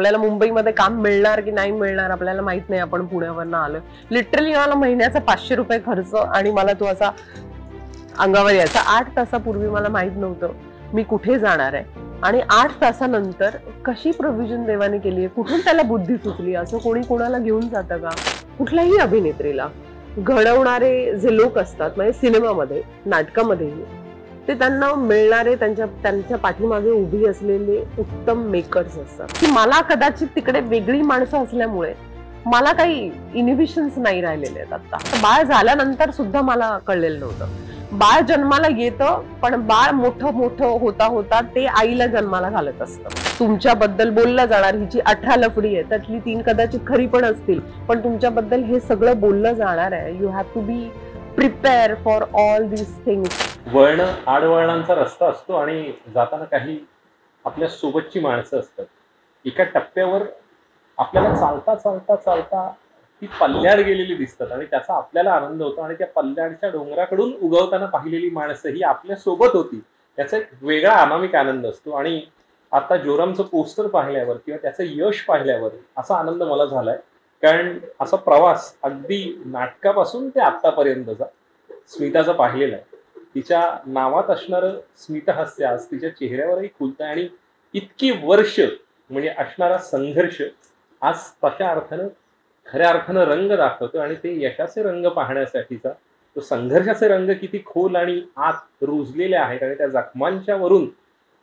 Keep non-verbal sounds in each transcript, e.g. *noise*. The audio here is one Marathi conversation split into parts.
आपल्याला मुंबईमध्ये काम मिळणार की नाही मिळणार आपल्याला माहीत नाही आपण पुण्यावरनं आलोय. लिटरली मला महिन्याचा पाचशे रुपये खर्च आणि मला तो असा अंगावर यायचा. आठ तासापूर्वी मला माहीत नव्हतं मी कुठे जाणार आहे. आणि आठ तासानंतर कशी प्रोव्हिजन देवाने केली आहे कुठून त्याला बुद्धी सुचली? असं कोणी कोणाला घेऊन जातं का? कुठल्याही अभिनेत्रीला. घडवणारे जे लोक असतात म्हणजे सिनेमामध्ये नाटकामध्येही ते त्यांना मिळणारे त्यांच्या त्यांच्या पाठीमागे उभी असलेले उत्तम मेकर्स असतात. की मला कदाचित तिकडे वेगळी माणसं असल्यामुळे मला काही इनिबिशन्स नाही राहिलेले आहेत आता. बाळ झाल्यानंतर सुद्धा मला कळलेलं नव्हतं. बाळ जन्माला येतं पण बाळ मोठं मोठं होता होता ते आईला जन्माला घालत असतं. तुमच्याबद्दल बोललं जाणार ही जी अठरा लफडी आहे त्यातली तीन कदाचित खरी पण असतील पण तुमच्याबद्दल हे सगळं बोललं जाणार आहे. You have to be prepare for all these things वळण आडवळणांचा रस्ता असतो आणि जाताना काही आपल्या सोबतची माणसं असतात. एका टप्प्यावर आपल्याला चालता चालता चालता ती पल्ल्याड गेलेली दिसतात आणि त्याचा आपल्याला आनंद होतो आणि त्या पल्ल्याडच्या डोंगराकडून उगवताना पाहिलेली माणसं ही आपल्यासोबत होती. त्याचा एक वेगळा अनामिक आनंद असतो आणि आता जोरामचं पोस्टर पाहिल्यावर किंवा त्याचं यश पाहिल्यावर असा आनंद मला झालाय. कारण असा प्रवास अगदी नाटकापासून ते आतापर्यंतचा स्मिताचा पाहिलेला आहे. तिच्या नावात असणारं स्मितहास्य आज तिच्या चेहऱ्यावरही खुलतं आणि इतकी वर्ष म्हणजे असणारा संघर्ष आज तशा अर्थानं खऱ्या अर्थानं रंग दाखवतो आणि ते यशाचे रंग पाहण्यासाठीचा तो संघर्षाचे रंग किती खोल आणि आत रुजलेले आहेत आणि त्या जखमांच्या वरून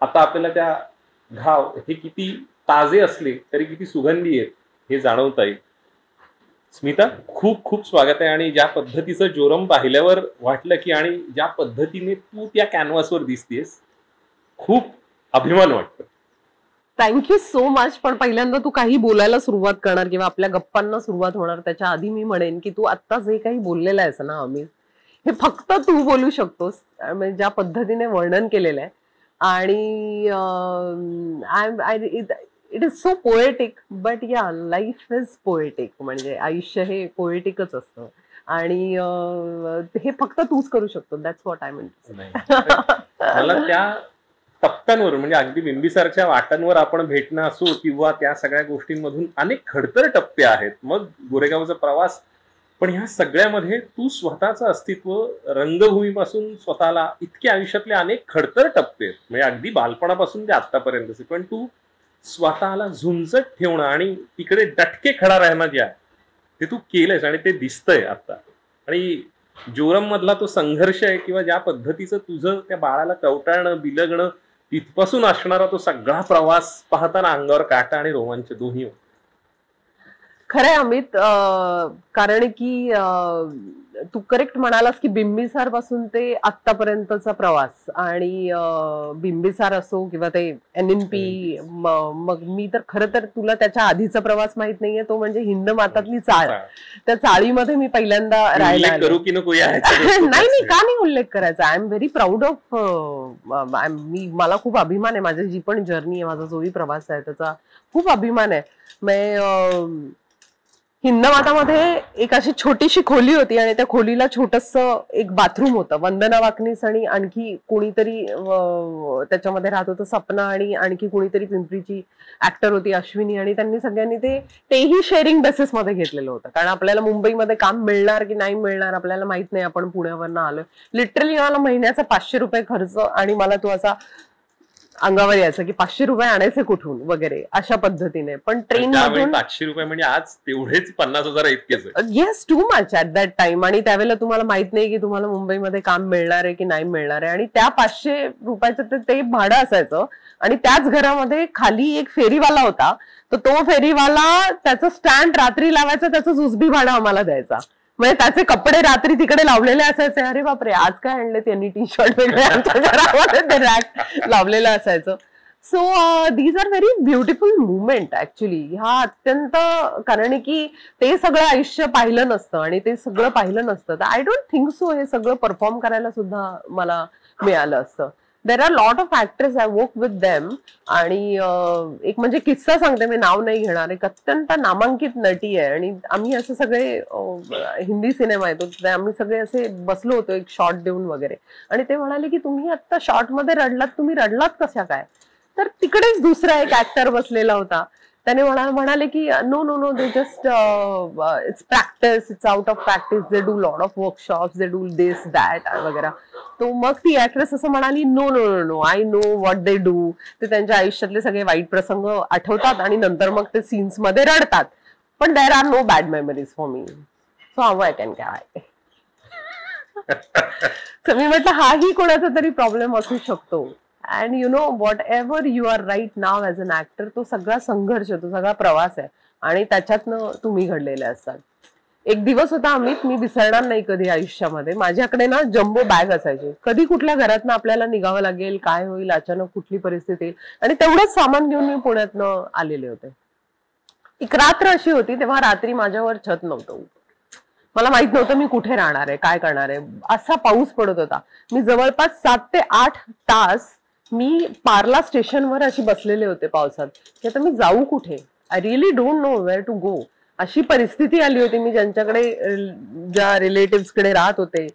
आता आपल्याला त्या घाव हे किती ताजे असले तरी किती सुगंधी आहेत हे जाणवता येईल. स्मिता खूप खूप स्वागत आहे. आणि ज्या पद्धतीचं जोरम पाहिल्यावर वाटलं की आणि ज्या पद्धतीने तू त्या कॅनव्हासवर दिसतेस खूप अभिमान वाटतो. थँक्यू सो मच पण पहिल्यांदा तू काही बोलायला सुरुवात करणार किंवा आपल्या गप्पांना सुरुवात होणार त्याच्या आधी मी म्हणेन की तू आत्ता जे काही बोललेलं आहेस ना अमित हे फक्त तू बोलू शकतोस. म्हणजे ज्या पद्धतीने वर्णन केलेलं आहे. आणि I it is so poetic but yeah life is poetic म्हणजे आयुष्य हे पोएटिकच असतं. आणि हे फक्त तूच करू शकतो. दॅट्स वॉट आय मीन मला त्या टप्प्यांवर म्हणजे अगदी बिंबीसारख्या वाटांवर आपण भेटणं असो किंवा त्या सगळ्या गोष्टींमधून अनेक खडतर टप्पे आहेत. मग गोरेगावचा प्रवास पण ह्या सगळ्यामध्ये तू स्वतःचं अस्तित्व रंगभूमीपासून स्वतःला इतके आयुष्यातले अनेक खडतर टप्पे म्हणजे अगदी बालपणापासून ते आतापर्यंतचे पण तू स्वतःला झुंजत ठेवणं आणि तिकडे डटके खडा राहणं जे आहे ते तू केलंयस आणि ते दिसतंय आता. आणि जोरम मधला तो संघर्ष आहे किंवा ज्या पद्धतीचं तुझं त्या बाळाला कवटाळणं बिलगणं तिथपासून असणारा तो सगळा प्रवास पाहताना अंगावर काटा आणि रोमांच दोन्ही खरंय अमित. कारण की तू करेक्ट म्हणालास की बिंबिसारपासून ते आतापर्यंतचा प्रवास आणि बिंबिसार असो किंवा ते एन एन पी मग मी तर खरं तर तुला त्याच्या आधीचा प्रवास माहीत नाहीये तो म्हणजे हिंद मातातली चाळ. त्या चाळीमध्ये मी पहिल्यांदा राहिला *laughs* नाही नाही का नाही उल्लेख करायचा? I am very proud of me मला खूप अभिमान आहे. माझी जी पण जर्नी आहे माझा जोही प्रवास आहे त्याचा खूप अभिमान आहे. हिंदमातामध्ये एक अशी छोटीशी खोली होती आणि त्या खोलीला छोटस एक बाथरूम होतं. वंदना वाकनीस आणि आणखी कोणीतरी त्याच्यामध्ये राहत होतं सपना आणि आणखी कोणीतरी पिंपरीची ऍक्टर होती अश्विनी आणि त्यांनी सगळ्यांनी ते तेही शेअरिंग बेसिसमध्ये घेतलेलं होतं. कारण आपल्याला मुंबईमध्ये काम मिळणार की नाही मिळणार आपल्याला माहीत नाही आपण पुण्यावरनं आलोय. लिटरली मला महिन्याचा पाचशे रुपये खर्च आणि मला तो असा अंगावर यायचं की पाचशे रुपये आणायचे कुठून वगैरे अशा पद्धतीने. पण ट्रेन पाचशे रुपये म्हणजे आज तेवढेच पन्नास हजार इतकेच yes too much at that time आणि त्यावेळेला तुम्हाला माहीत नाही की तुम्हाला मुंबईमध्ये काम मिळणार आहे की नाही मिळणार आहे. आणि त्या पाचशे रुपयाचं ते भाडं असायचं. आणि त्याच घरामध्ये खाली एक फेरीवाला होता. तर तो फेरीवाला त्याचं स्टँड रात्री लावायचं त्याचं जुजबी भाडं आम्हाला द्यायचा. म्हणजे त्याचे कपडे रात्री तिकडे लावलेले असायचे. अरे बापरे आज काय आणले त्यांनी टी शर्ट ते रॅक लावलेलं असायचं. So these are very beautiful movement actually हा अत्यंत कारण की ते सगळं आयुष्य पाहिलं नसतं आणि ते सगळं पाहिलं नसतं. तर आय डोंट थिंक सो हे सगळं परफॉर्म करायला सुद्धा मला मिळालं असतं. There are lot of actors I work with them आणि एक म्हणजे किस्सा सांगते मी नाव नाही घेणार एक अत्यंत नामांकित नटी आहे आणि आम्ही असे सगळे हिंदी सिनेमा येतो आम्ही सगळे असे बसलो होतो एक शॉर्ट देऊन वगैरे. आणि ते म्हणाले की तुम्ही आता शॉर्टमध्ये रडलात तुम्ही रडलात कशा काय? तर तिकडेच दुसरा एक ऍक्टर बसलेला होता. त्याने म्हणा- म्हणाले की no no no they just it's practice it's out of practice they do lot of workshop they do this that वगैरे. तो मग ती ऍक्ट्रेस असं म्हणाली no no no no I know what they do ते त्यांच्या आयुष्यातले सगळे वाईट प्रसंग आठवतात आणि नंतर मग ते सीन्समध्ये रडतात. पण there are no bad memories for me so how I can काय मी म्हटलं हाही कोणाचा तरी प्रॉब्लेम असू शकतो. And you know whatever you are right now as an actor तो सगळा संघर्ष तो सगळा प्रवास आहे. आणि त्याच्यातनं तुम्ही घडलेले असतात. एक दिवस होता अमित मी विसरणार नाही कधी आयुष्यामध्ये. माझ्याकडे ना जम्बो बॅग असायची. कधी कुठल्या घरातनं आपल्याला निघावं लागेल काय होईल अचानक कुठली परिस्थिती येईल. आणि तेवढंच सामान घेऊन मी पुण्यातनं आलेले होते. एक रात्र अशी होती तेव्हा रात्री माझ्यावर छत नव्हतं. मला माहीत नव्हतं मी कुठे राहणार आहे काय करणार आहे. असा पाऊस पडत होता. मी जवळपास सात ते आठ तास मी पार्ला स्टेशनवर अशी बसलेले होते पावसात की आता मी जाऊ कुठे? I really don't know where to go अशी परिस्थिती आली होती. मी ज्यांच्याकडे ज्या रिलेटिव्सकडे राहत होते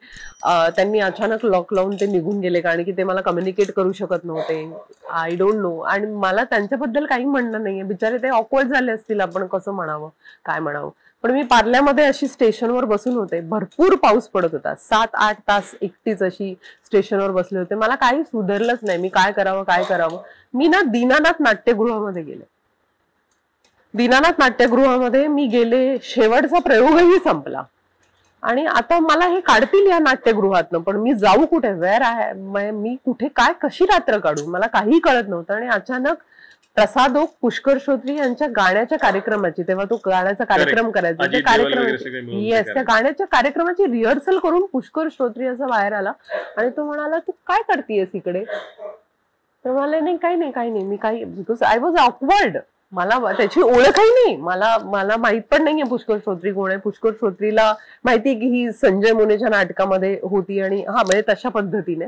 त्यांनी अचानक लॉक लावून ते निघून गेले कारण की ते मला कम्युनिकेट करू शकत नव्हते. आय डोंट नो आणि मला त्यांच्याबद्दल काही म्हणणं नाहीये. बिचारे ते ऑकवर्ड झाले असतील आपण कसं म्हणावं? काय म्हणावं? पण मी पार्ल्यामध्ये अशी स्टेशनवर बसून होते. भरपूर पाऊस पडत होता. सात आठ तास एकटीच अशी स्टेशनवर बसले होते. मला काही सुधारलंच नाही. मी काय करावं काय करावं? मी ना दीनानाथ नाट्यगृहामध्ये गेले. दीनानाथ नाट्यगृहामध्ये मी गेले. शेवटचा प्रयोगही संपला. आणि आता मला हे काढतील या नाट्यगृहातनं पण मी जाऊ कुठे? वेअर आहे मी कुठे? काय? कशी रात्र काढू? मला काही कळत नव्हतं. आणि अचानक प्रसादोक पुष्कर श्रोत्री यांच्या गाण्याच्या कार्यक्रमाची तेव्हा तो गाण्याचा कार्यक्रम करायचा त्या ते येस त्या. गाण्याच्या कार्यक्रमाची रिहर्सल करून पुष्कर श्रोत्री असा बाहेर आला आणि तो म्हणाला तू काय करतेयस इकडे? तर म्हणाले नाही काही नाही काही नाही. मी काही बिकॉज आय वॉज ऑकवर्ड मला त्याची ओळखही नाही. मला मला माहीत पण नाहीये पुष्कर श्रोत्री कोण आहे. पुष्कर श्रोत्रीला माहितीये की ही संजय मुनेच्या नाटकामध्ये होती आणि हा म्हणजे तशा पद्धतीने.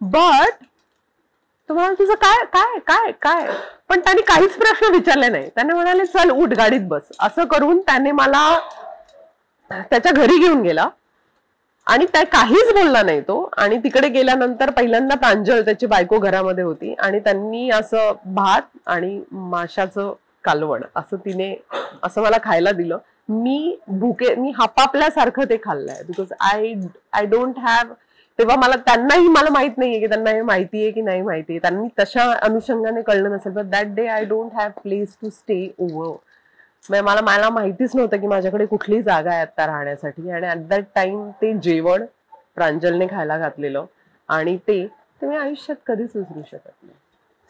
बट तुम्हाला तुझं काय काय काय काय? पण त्याने काहीच प्रश्न विचारले नाही. त्याने म्हणाले चल उठ गाडीत बस. असं करून त्याने मला त्याच्या घरी घेऊन गेला. आणि त्या काहीच बोलला नाही तो. आणि तिकडे गेल्यानंतर पहिल्यांदा प्रांजळ त्याची बायको घरामध्ये होती. आणि त्यांनी असं भात आणि माशाचं कालवण असं तिने असं मला खायला दिलं. मी भुके मी हापापल्यासारखं ते खाल्लंय. Because I I don't have तेव्हा मला त्यांनाही मला माहीत नाहीये की त्यांना हे माहिती आहे की नाही माहिती आहे त्यांनी तशा अनुषंगाने कळलं नसेल but that day I don't have place to stay over म्हणजे मला मला माहितीच नव्हतं की माझ्याकडे कुठली जागा आहे आता राहण्यासाठी. आणि ऍट दॅट टाइम ते जेवण प्रांजलने खायला घातलेलं आणि ते ते मी आयुष्यात कधीच विसरू शकत नाही.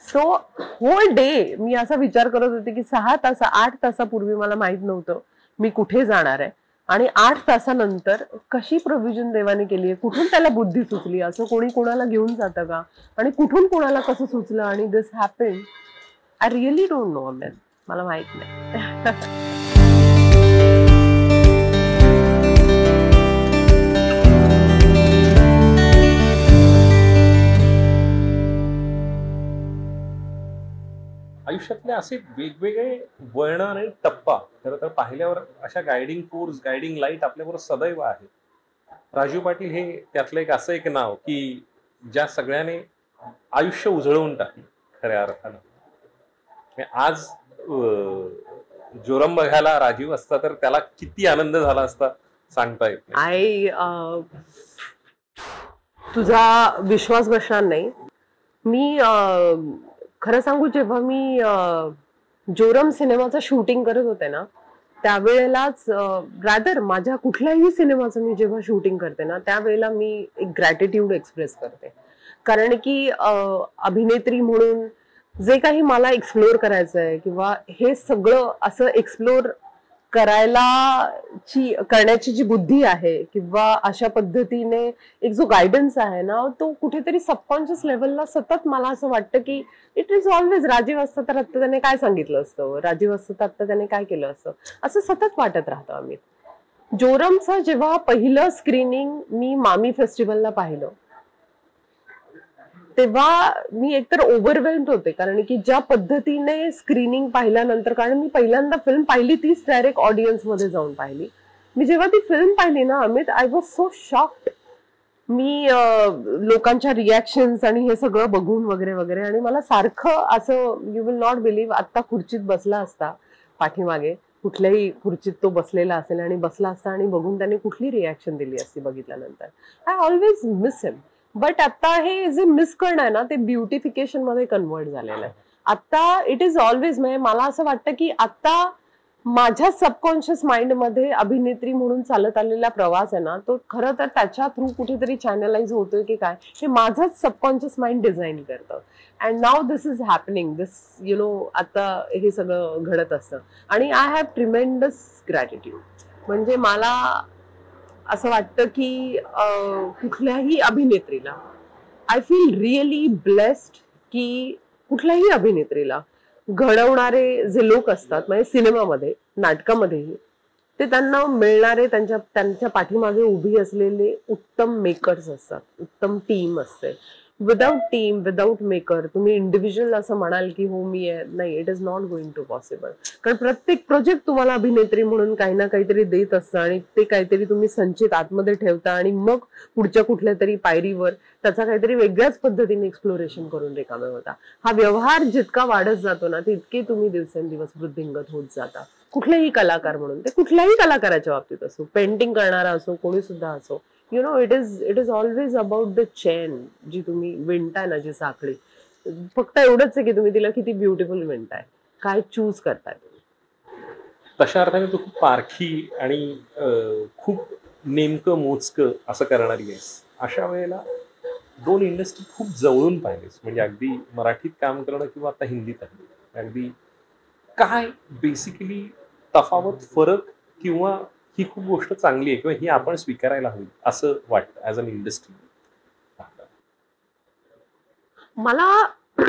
सो होल डे मी असा विचार करत होते की सहा तास आठ तासापूर्वी मला माहीत नव्हतं मी कुठे जाणार आहे. आणि आठ तासानंतर कशी प्रोव्हिजन देवाने केली आहे कुठून त्याला बुद्धी सुचली? असं कोणी कोणाला घेऊन जातं का? आणि कुठून कोणाला कसं सुचलं? आणि this happen I really don't know man मला माहीत नाही. *laughs* आयुष्यातले असे वेगवेगळे वळण आणि टप्पा खरं तर पाहिल्यावर अशा गायडिंग कोर्स गायडिंग लाइट आपल्याबरोबर सदैव आहे राजू पाटील हे त्यातलं एक असं एक नाव की ज्या सगळ्याने आयुष्य उजळवून टाकलं खऱ्या अर्थानं. आज जोरम बघायला राजीव असता तर त्याला किती आनंद झाला असता सांगता येत आय तुझा विश्वास बसणार नाही. मी खरं सांगू जेव्हा मी जोरम सिनेमाचं शूटिंग करत होते ना त्यावेळेलाच रादर माझ्या कुठल्याही सिनेमाचं मी जेव्हा शूटिंग करते ना त्यावेळेला मी एक ग्रॅटिट्यूड एक्सप्रेस करते. कारण की अभिनेत्री म्हणून जे काही मला एक्सप्लोअर करायचं आहे किंवा हे सगळं असं एक्सप्लोअर करायला ची करण्याची जी बुद्धी आहे किंवा अशा पद्धतीने एक जो गायडन्स आहे ना तो कुठेतरी सबकॉन्शियस लेवलला सतत मला असं वाटतं की इट इज ऑलवेज राजीव असतं तर आत्ता त्याने काय सांगितलं असतं? राजीव असतं तर आत्ता त्याने काय केलं असतं? असं सतत वाटत राहतो आम्ही. जोरमचं जेव्हा पहिलं स्क्रीनिंग मी मामी फेस्टिवलला पाहिलं तेव्हा मी एकतर ओव्हरवेल्ड होते. कारण की ज्या पद्धतीने स्क्रीनिंग पाहिल्यानंतर कारण मी पहिल्यांदा फिल्म पाहिली तीच डायरेक्ट ऑडियन्समध्ये जाऊन पाहिली. मी जेव्हा ती फिल्म पाहिली ना Amit I was so shocked मी लोकांच्या रिॲक्शन्स आणि हे सगळं बघून वगैरे वगैरे आणि मला सारखं असं यू विल नॉट बिलीव्ह आत्ता खुर्चीत बसला असता पाठीमागे. कुठल्याही खुर्चीत तो बसलेला असेल आणि बसला असता आणि बघून त्याने कुठली रिॲक्शन दिली असती बघितल्यानंतर. I always miss him but आता हे जे मिस करणं आहे ना ते ब्युटिफिकेशनमध्ये कन्वर्ट झालेलं आहे. आता इट इज ऑलवेज म्हणजे मला असं वाटतं की आता माझ्या सबकॉन्शियस माइंडमध्ये अभिनेत्री म्हणून चालत आलेला प्रवास आहे ना तो खरं तर त्याच्या थ्रू कुठेतरी चॅनलाइज होतोय की काय हे माझंच सबकॉन्शियस माइंड डिझाईन करतं. And now this is happening this you know आता हे सगळं घडत असतं. आणि आय हॅव ट्रिमेंडस ग्रॅटिट्यूड म्हणजे मला असं वाटतं की कुठल्याही अभिनेत्रीला आय फील रिअली ब्लेस्ड की कुठल्याही अभिनेत्रीला घडवणारे जे लोक असतात म्हणजे सिनेमामध्ये नाटकामध्येही ते त्यांना मिळणारे त्यांच्या त्यांच्या पाठीमागे उभी असलेले उत्तम मेकर्स असतात उत्तम टीम असते. विदाउट टीम विदाऊट मेकर तुम्ही इंडिव्हिज्युअल असं म्हणाल की हो मी आहे. नाही it is not going to possible कारण प्रत्येक प्रोजेक्ट तुम्हाला अभिनेत्री म्हणून काही ना काहीतरी देत असतं आणि ते काहीतरी तुम्ही संचित आतमध्ये ठेवता आणि मग पुढच्या कुठल्या तरी पायरीवर त्याचा काहीतरी वेगळ्याच पद्धतीने एक्सप्लोरेशन करून रिकामे होता. हा व्यवहार जितका वाढत जातो ना तितके तुम्ही दिवसेंदिवस वृद्धिंगत होत जाता. कुठलेही कलाकार म्हणून ते कुठल्याही कलाकाराच्या बाबतीत असो पेंटिंग करणारा असो कोणी सुद्धा असो you know it is it is always about the chain जी तुम्ही विणताय ना जी साखळी. फक्त एवढंच आहे की तुम्ही तिला किती ब्युटिफुल विणताय. काय चूज करताय? तुम्ही तशा अर्थाने तू खूप पारखी आणि खूप नेमकं मोजकं असं करणारी आहेस अशा वेळेला दोन इंडस्ट्री खूप जवळून पाहिलेस म्हणजे अगदी मराठीत काम करणं किंवा आता हिंदीत आहे. अगदी काय बेसिकली तफावत फरक किंवा ही खूप गोष्ट चांगली आहे किंवा ही आपण स्वीकारायला हवी असं वाटतं ॲज अन इंडस्ट्री मला *clears throat*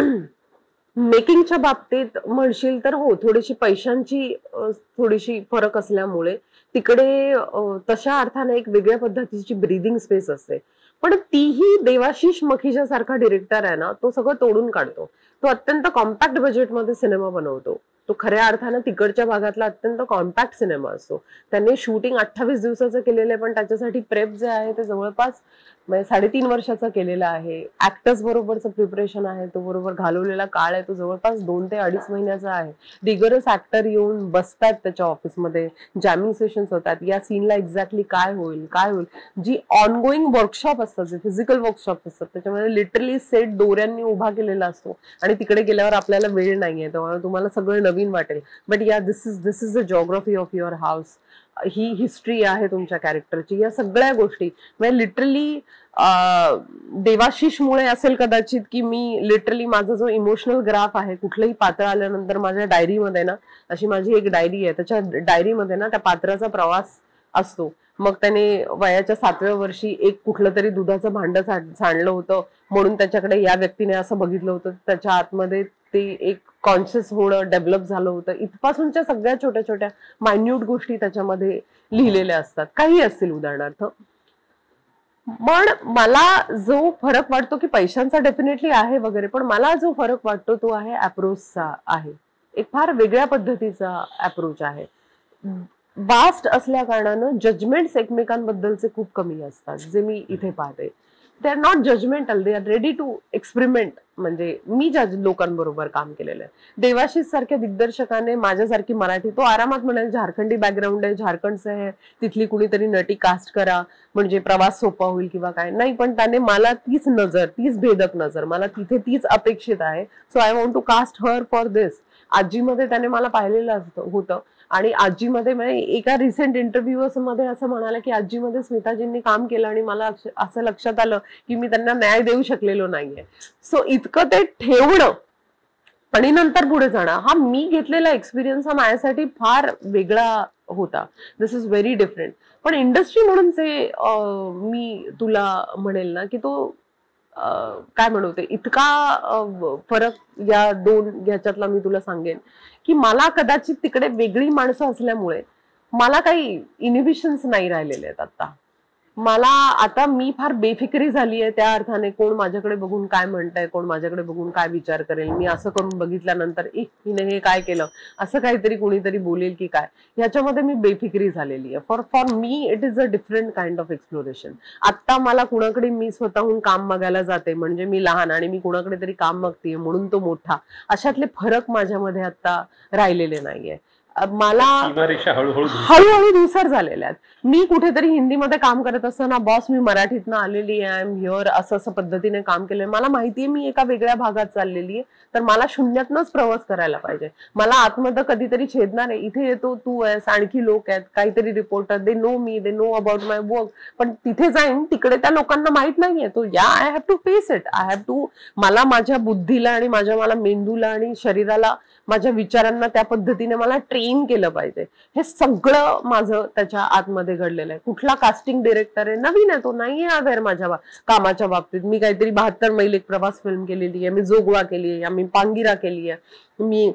मेकिंगच्या बाबतीत म्हणशील तर हो थोडीशी पैशांची थोडीशी फरक असल्यामुळे तिकडे तशा अर्थाने एक वेगळ्या पद्धतीची ब्रीदिंग स्पेस असते. पण तीही देवाशिष मखीजा सारखा डिरेक्टर आहे ना तो सगळं तोडून काढतो. तो अत्यंत कॉम्पॅक्ट बजेटमध्ये सिनेमा बनवतो. तो खऱ्या अर्थानं तिकडच्या भागातला अत्यंत कॉम्पॅक्ट सिनेमा असतो. त्यांनी शूटिंग अठ्ठावीस दिवसाचं केलेलं आहे पण त्याच्यासाठी प्रेप जे आहे ते जवळपास म्हणजे साडेतीन वर्षाचा केलेला आहे. ऍक्टर्स बरोबरचं प्रिपरेशन आहे तो बरोबर घालवलेला काळ आहे तो जवळपास दोन ते अडीच महिन्याचा आहे. डिगरस ऍक्टर येऊन बसतात त्याच्या ऑफिसमध्ये जॅमिंग सेशन्स होतात. या सीनला एक्झॅक्टली काय होईल काय होईल? जी ऑनगोईंग वर्कशॉप असतात जे फिजिकल वर्कशॉप असतात त्याच्यामध्ये लिटरली सेट दोऱ्यांनी उभा केलेला असतो. आणि तिकडे गेल्यावर आपल्याला वेळ नाहीये त्यामुळे तुम्हाला सगळं नवीन वाटेल. But yeah this is this is the geography of your house he history आहे तुमच्या कॅरेक्टरची या सगळ्या गोष्टी. म्हणजे लिटरली देवाशिषमुळे असेल कदाचित की मी लिटरली माझा जो इमोशनल ग्राफ आहे कुठलंही पात्र आल्यानंतर माझ्या डायरीमध्ये ना अशी माझी एक डायरी आहे. त्याच्या डायरीमध्ये ना त्या पात्राचा प्रवास असतो. मग त्याने वयाच्या सातव्या वर्षी एक कुठलं तरी दुधाचं भांड सांडलं होतं. म्हणून त्याच्याकडे या व्यक्तीने असं बघितलं होतं. त्याच्या आतमध्ये ते एक कॉन्शियस होणं डेव्हलप झालं होतं. इथपासूनच्या सगळ्या छोट्या छोट्या मायन्यूट गोष्टी त्याच्यामध्ये लिहिलेल्या असतात. काही असतील उदाहरणार्थ. पण मला जो फरक वाटतो की पैशांचा डेफिनेटली आहे वगैरे पण मला जो फरक वाटतो तो आहे अप्रोचचा आहे. एक फार वेगळ्या पद्धतीचा अप्रोच आहे. वास्ट असल्या कारणानं जजमेंट्स एकमेकांबद्दलचे खूप कमी असतात जे मी इथे पाहते. They are not judgmental they are ready to experiment म्हणजे मी ज्या लोकांबरोबर काम केलेलं आहे. देवाशीष सारख्या दिग्दर्शकाने माझ्यासारखी मराठी तो आरामात म्हणाल झारखंडी बॅकग्राऊंड आहे झारखंडचं आहे. तिथली कुणीतरी नटी कास्ट करा. म्हणजे प्रवास सोपा होईल किंवा काय. नाही पण त्याने मला तीच नजर तीच भेदक नजर मला तिथे तीच अपेक्षित आहे. So I want to cast her for this आजीमध्ये त्याने मला पाहिलेलं असतं- होतं. आणि आजीमध्ये म्हणजे एका रिसेंट इंटरव्ह्यू मध्ये असं म्हणाला की आजीमध्ये स्मिताजींनी काम केलं आणि मला असं लक्षात आलं की मी त्यांना न्याय देऊ शकलेलो नाहीये. सो इतकं ते ठेवणं आणि नंतर पुढे जाणं हा मी घेतलेला एक्सपिरियन्स हा माझ्यासाठी फार वेगळा होता. दिस इज व्हेरी डिफरंट पण इंडस्ट्री म्हणून जे मी तुला म्हणेल ना की तो काय म्हणू ते इतका फरक या दोन ह्याच्यातला मी तुला सांगेन. की मला कदाचित तिकडे वेगळी माणसं असल्यामुळे मला काही इनिबिशन्स नाही राहिलेले आहेत आता. मला आता मी फार बेफिक्री झाली आहे त्या अर्थाने कोण माझ्याकडे बघून काय म्हणतंय कोण माझ्याकडे बघून काय विचार करेल. मी असं करून बघितल्यानंतर एक हिने हे काय केलं? असं काहीतरी कोणीतरी बोलेल की काय? ह्याच्यामध्ये मी बेफिक्री झालेली आहे. For for me it is a different kind of exploration आत्ता मला कुणाकडे मी स्वतःहून काम मागायला जाते म्हणजे मी लहान आणि मी कुणाकडे तरी काम मागते म्हणून तो मोठा अशातले फरक माझ्यामध्ये आता राहिलेले नाहीये. मला हळूहळू धुसर झालेल्या आहेत. मी कुठेतरी हिंदीमध्ये काम करत असताना बॉस मी मराठीतनं आलेली आहे. आय एम हिअर असं असं पद्धतीने काम केलंय. मला माहितीये मी एका वेगळ्या भागात चाललेली आहे. तर मला शून्यातनच प्रवास करायला पाहिजे. मला आतमध्ये कधीतरी छेदणार आहे. इथे येतो तू आहेस आणखी लोक आहेत. काहीतरी reporter they know me they know about my work पण तिथे जाईन तिकडे त्या लोकांना माहीत नाहीये. तो yeah I have to face it I have to मला माझ्या बुद्धीला आणि माझ्या मला मेंदूला आणि शरीराला माझ्या विचारांना त्या पद्धतीने मला ट्रेन केलं पाहिजे. हे सगळं माझं त्याच्या आतमध्ये घडलेलं आहे. कुठला कास्टिंग डिरेक्टर आहे? नवीन आहे तो. नाही आहे अवेअर माझ्या कामाच्या बाबतीत. मी काहीतरी बहात्तर मैल एक प्रवास फिल्म केलेली आहे. मी जोगवा केली आहे. मी पांगिरा केली आहे. मी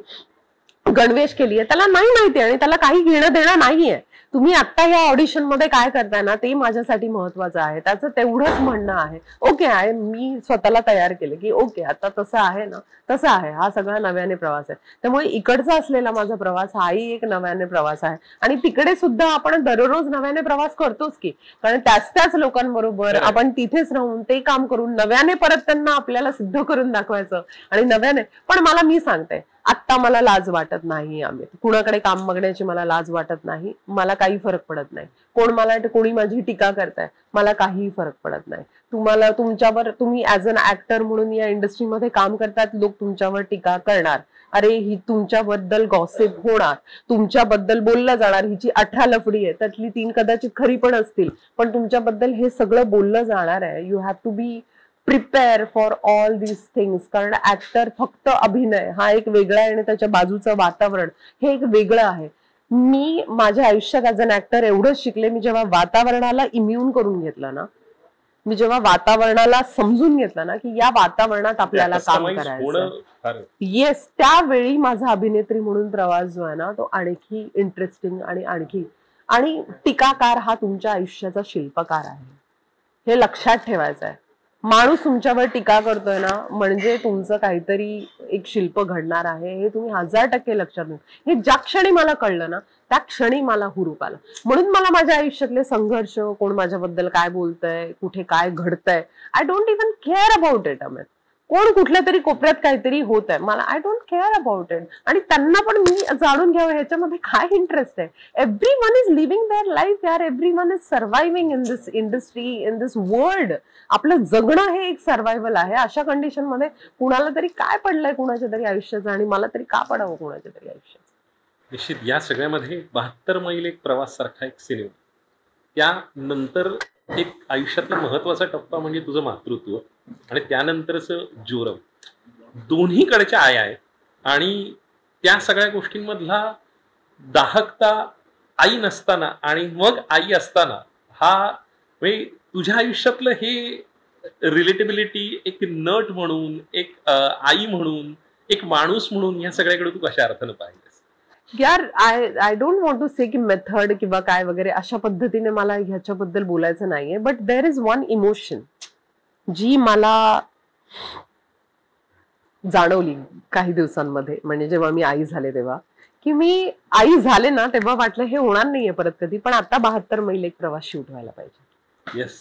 गणवेश केली आहे. त्याला नाही माहिती आणि त्याला काही घेणं देणं नाहीये. तुम्ही आता या ऑडिशनमध्ये काय करताय ना ते माझ्यासाठी महत्वाचं आहे. त्याचं तेवढंच म्हणणं आहे. ओके आहे. मी स्वतःला तयार केले की ओके आता तसं आहे ना तसं आहे. हा सगळा नव्याने प्रवास आहे. त्यामुळे इकडचा असलेला माझा प्रवास हाही एक नव्याने प्रवास आहे. आणि तिकडे सुद्धा आपण दररोज नव्याने प्रवास करतोच की. कारण त्याच त्याच लोकांबरोबर. आपण तिथेच राहून ते काम करून नव्याने परत त्यांना आपल्याला सिद्ध करून दाखवायचं. आणि नव्याने पण मला मी सांगते आत्ता मला लाज वाटत नाही आम्ही. कुणाकडे काम मागण्याची मला लाज वाटत नाही. मला काही फरक पडत नाही. कोण मला कोणी माझी टीका करताय मला काहीही फरक पडत नाही. तुम्हाला तुमच्यावर तुम्ही ऍज अन ऍक्टर म्हणून या इंडस्ट्रीमध्ये काम करतात लोक तुमच्यावर टीका करणार. अरे ही तुमच्याबद्दल गॉसिप होणार. तुमच्याबद्दल बोललं जाणार. हिची अठरा लफडी आहे त्यातली तीन कदाचित खरी पण असतील. पण तुमच्याबद्दल हे सगळं बोललं जाणार आहे. You have to be prepare for all these things कारण ऍक्टर फक्त अभिनय हा एक वेगळा आहे आणि त्याच्या बाजूचं वातावरण हे एक वेगळं आहे. मी माझ्या आयुष्यात ऍज अन ऍक्टर एवढंच शिकले मी जेव्हा वातावरणाला इम्युन करून घेतलं ना मी जेव्हा वातावरणाला समजून घेतलं ना की या वातावरणात आपल्याला काम करायचं येस त्यावेळी माझा अभिनेत्री म्हणून प्रवास जो आहे ना तो आणखी इंटरेस्टिंग आणि आणखी आणि टीकाकार हा तुमच्या आयुष्याचा शिल्पकार आहे. हे लक्षात ठेवायचं आहे माणूस तुमच्यावर टीका करतोय ना म्हणजे तुमचं काहीतरी एक शिल्प घडणार आहे हे तुम्ही हजार टक्के लक्षात घेऊ हे ज्या क्षणी मला कळलं ना त्या क्षणी मला हुरूप आला. म्हणून मला माझ्या आयुष्यातले संघर्ष कोण माझ्याबद्दल काय बोलतंय कुठे काय घडतंय I don't even care about it Amet कोण कुठल्या तरी कोपऱ्यात काहीतरी होत आहे. मला I don't care about it आणि त्यांना पण मी जाणून घ्यावं ह्याच्यामध्ये काय इंटरेस्ट आहे? Everyone is living their life यार. Everyone is surviving in this industry in this world आपलं जगणं हे एक सर्व्हायवल आहे. अशा कंडिशनमध्ये कुणाला तरी काय पडलंय कुणाच्या तरी आयुष्याचं आणि मला तरी का पडावं कुणाच्या तरी आयुष्याचं? निश्चित. या सगळ्यामध्ये बहात्तर मैल एक प्रवास सारखा एक सिनेमा त्यानंतर एक आयुष्यातला महत्त्वाचा टप्पा म्हणजे तुझं मातृत्व. आणि त्यानंतरच जोरम दोन्हीकडच्या आया आहेत आणि त्या सगळ्या गोष्टींमधला दाहकता आई नसताना आणि मग आई असताना हा म्हणजे तुझ्या आयुष्यातलं हे रिलेटेबिलिटी एक नट म्हणून एक आई म्हणून एक माणूस म्हणून या सगळ्याकडे तू कशा अर्थानं पाहिजेस यार I I don't want to say की मेथड किंवा काय वगैरे अशा पद्धतीने मला ह्याच्याबद्दल बोलायचं नाहीये but there is one emotion जी मला जाणवली काही दिवसांमध्ये म्हणजे जेव्हा मी आई झाले तेव्हा की मी आई झाले ना तेव्हा वाटलं हे होणार नाहीये परत कधी पण आता बहात्तर मैल एक प्रवास शूट व्हायला पाहिजे. येस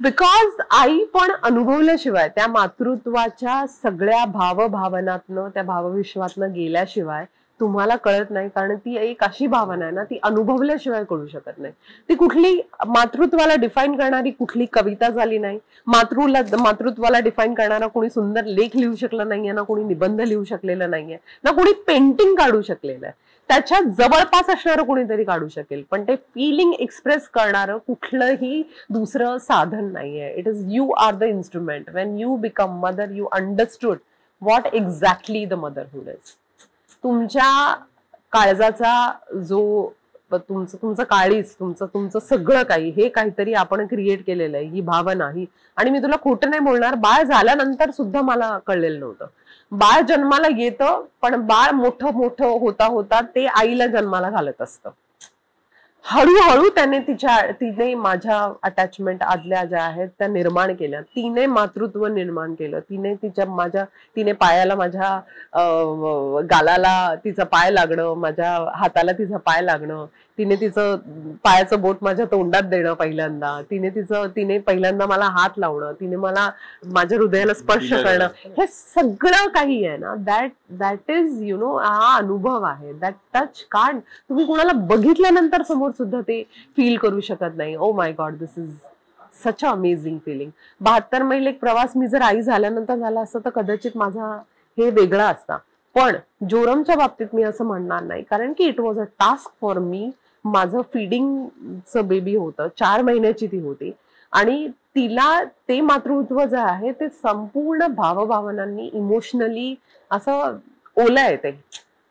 बिकॉज आई पण अनुभवल्याशिवाय त्या मातृत्वाच्या सगळ्या भावभावनातनं त्या भावविश्वातनं गेल्याशिवाय तुम्हाला कळत नाही कारण ती एक अशी भावना आहे ना ती अनुभवल्याशिवाय कळू शकत नाही. ती कुठली मातृत्वाला डिफाईन करणारी कुठली कविता झाली नाही मातृला मातृत्वाला डिफाईन करणारा कोणी सुंदर लेख लिहू शकला नाहीये ना कोणी निबंध लिहू शकलेला नाहीये ना कोणी पेंटिंग काढू शकलेलं आहे. त्याच्या जवळपास असणारं कोणीतरी काढू शकेल पण ते फिलिंग एक्सप्रेस करणारं कुठलंही दुसरं साधन नाहीये. It is you are the instrument when you become mother you understood what exactly the motherhood is तुमच्या काळजाचा जो तुमचं तुमचं काळीच तुमचं तुमचं सगळं काही हे काहीतरी आपण क्रिएट केलेलं आहे ही भावना ही. आणि मी तुला खोटं नाही बोलणार बाळ झाल्यानंतर सुद्धा मला कळलेलं नव्हतं. बाळ जन्माला येतं पण बाळ मोठं मोठं होता होता ते आईला जन्माला घालत असतं. हळूहळू त्याने तिच्या तिने माझ्या अटॅचमेंट आदल्या ज्या आहेत त्या निर्माण केल्या. तिने मातृत्व निर्माण केलं. तिने तिच्या माझ्या तिने पायाला माझ्या गालाला तिचा पाय लागणं माझ्या हाताला तिचा पाय लागणं तिने तिचं पायाचं बोट माझ्या तोंडात देणं पहिल्यांदा तिने तिचं तिने पहिल्यांदा मला हात लावणं तिने मला माझ्या हृदयाला स्पर्श करणं. हे सगळं काही आहे ना that that is you know हा अनुभव आहे. दॅट टच कांड तुम्ही कोणाला बघितल्यानंतर समोर सुद्धा ते फील करू शकत नाही. ओ my god this is such a amazing feeling बहात्तर मैल एक प्रवास मी जर आई झाल्यानंतर झाला असता तर कदाचित माझा हे वेगळा असता. पण जोरमच्या बाबतीत मी असं म्हणणार नाही. कारण की it was a task for me माझं फिडिंगचं बेबी होतं. चार महिन्याची ती होती. आणि तिला ते मातृत्व जे आहे ते संपूर्ण भावभावनांनी इमोशनली असं ओलं आहे ते.